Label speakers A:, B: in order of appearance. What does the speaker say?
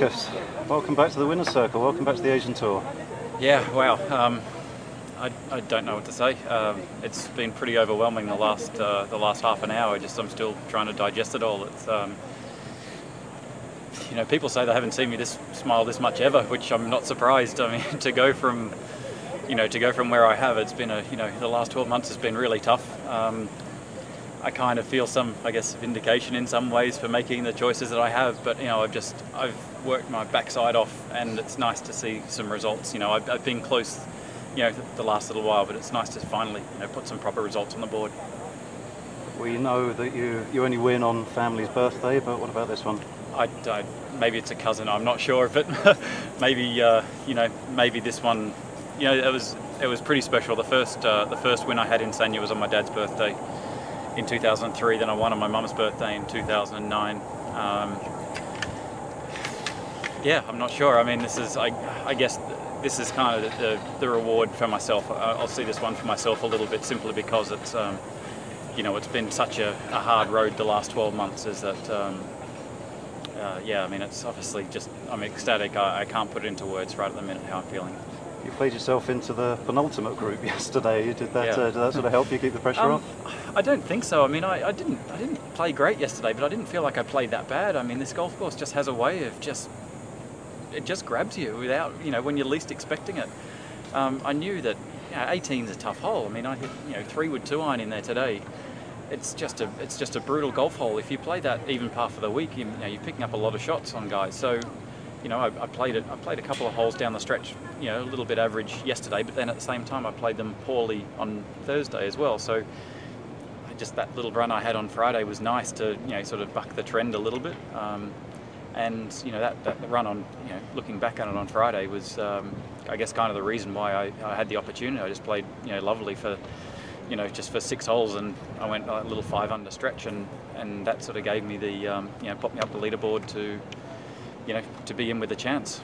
A: Welcome back to the Winner's Circle. Welcome back to the Asian Tour.
B: Yeah, wow. Um, I, I don't know what to say. Um, it's been pretty overwhelming the last uh, the last half an hour. Just I'm still trying to digest it all. It's um, you know people say they haven't seen me this smile this much ever, which I'm not surprised. I mean to go from you know to go from where I have, it's been a you know the last 12 months has been really tough. I kind of feel some, I guess, vindication in some ways for making the choices that I have. But you know, I've just I've worked my backside off, and it's nice to see some results. You know, I've, I've been close, you know, the last little while, but it's nice to finally you know put some proper results on the board.
A: We know that you you only win on family's birthday, but what about this one?
B: I, I maybe it's a cousin. I'm not sure, but maybe uh, you know maybe this one. You know, it was it was pretty special. The first uh, the first win I had in Sanya was on my dad's birthday in 2003. Then I won on my mum's birthday in 2009. Um, yeah, I'm not sure. I mean, this is, I, I guess, this is kind of the, the, reward for myself. I'll see this one for myself a little bit simply because it's, um, you know, it's been such a, a, hard road the last 12 months. Is that, um, uh, yeah, I mean, it's obviously just, I'm ecstatic. I, I can't put it into words right at the minute how I'm feeling.
A: You played yourself into the penultimate group yesterday. Did that, yeah. uh, did that sort of help you keep the pressure um,
B: off? I don't think so. I mean, I, I, didn't I didn't play great yesterday, but I didn't feel like I played that bad. I mean, this golf course just has a way of just it just grabs you without you know when you're least expecting it. Um, I knew that you know, 18's a tough hole. I mean, I hit you know three wood two iron in there today. It's just a it's just a brutal golf hole. If you play that even par for the week, you, you know, you're picking up a lot of shots on guys. So you know, I, I, played it. I played a couple of holes down the stretch, you know, a little bit average yesterday, but then at the same time, I played them poorly on Thursday as well. So, just that little run I had on Friday was nice to, you know, sort of buck the trend a little bit. Um, and you know that, that run on, you know, looking back on it on Friday was, um, I guess, kind of the reason why I, I, had the opportunity. I just played, you know, lovely for, you know, just for six holes, and I went a little five under stretch, and and that sort of gave me the, um, you know, popped me up the leaderboard to you know, to be in with a chance.